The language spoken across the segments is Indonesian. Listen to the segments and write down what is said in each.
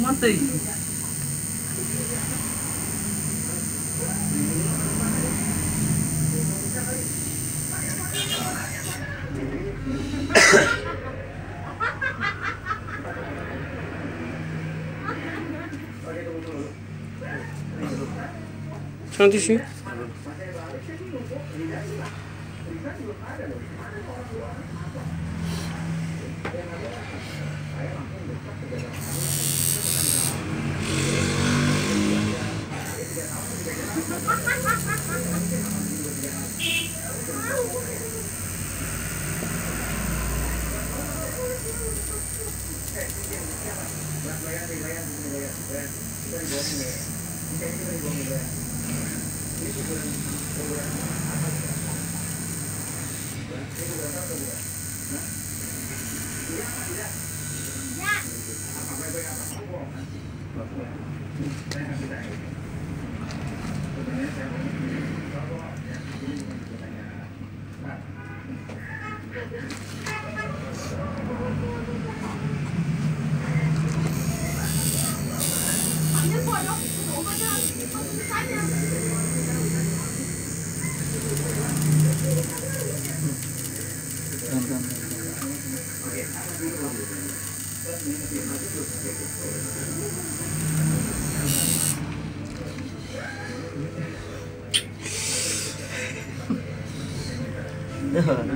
Manta aí. Santíssimo. Sana tisu.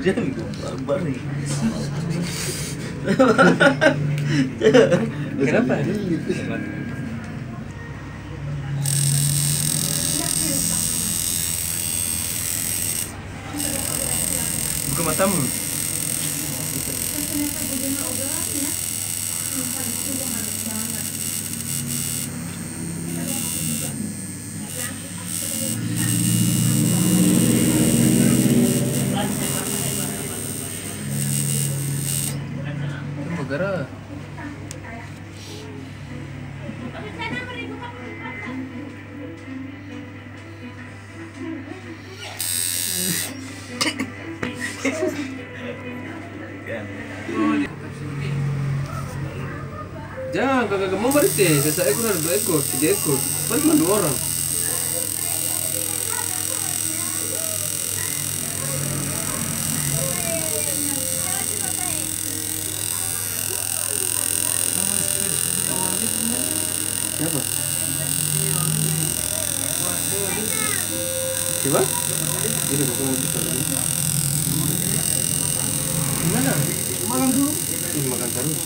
Jangan barbar nih. Kenapa? Buka matamu. Jangan kagak mau berarti sesa ekor ada dua ekor, tiga ekor, paling cuma dua orang. Siapa? Siapa? Ini bukan bisa lagi. Gimana? Makan dulu. Ini makan terus.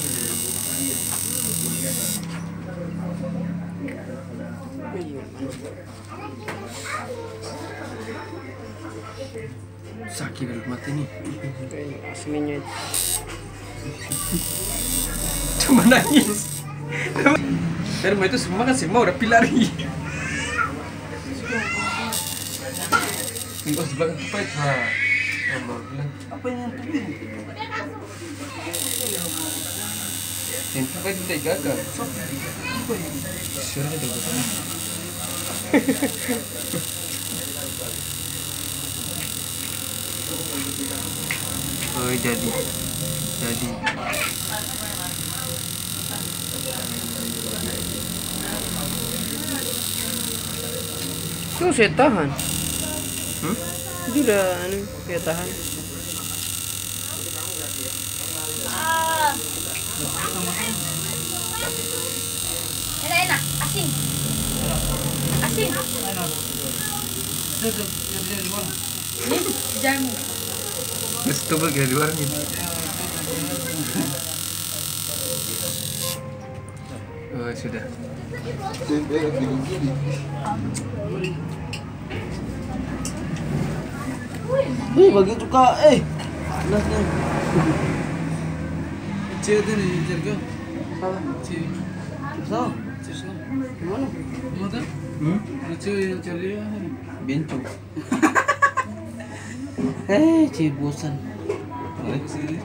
Sakit nih. aslinya Cuma nangis. Rumah itu semua kan semua udah pilari. Enggak sebelah apa itu? Apa yang tuh? yang apa itu tidak gagal. Gagal. Oh jadi jadi Itu saya tahan. Hmm? Itu udah anu, saya tahan. Enak enak, asin. Asin. Ini jamu. Terus coba kayak di luar nih. Oh sudah. Ih, bagi cuka, eh. Panas nih. Cewek tuh nih, cewek. Apa? Cewek. So, Cewek. gimana? Mau tuh? Hmm? Cewek cari ya. Bencu. Eh, cih bosan. Balik ke sini.